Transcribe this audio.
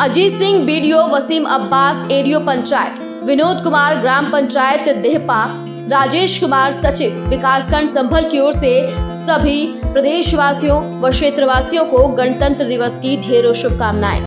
Ajit Singh, BDO, Wasim Abbas, ADO panchayat. Vinod Kumar, ग्राम पंचायत, देहपा। राजेश कुमार, सचिव। विकासखंड संभल की ओर से सभी प्रदेशवासियों व क्षेत्रवासियों को गणतंत्र दिवस की ढेरों शुभकामनाएँ।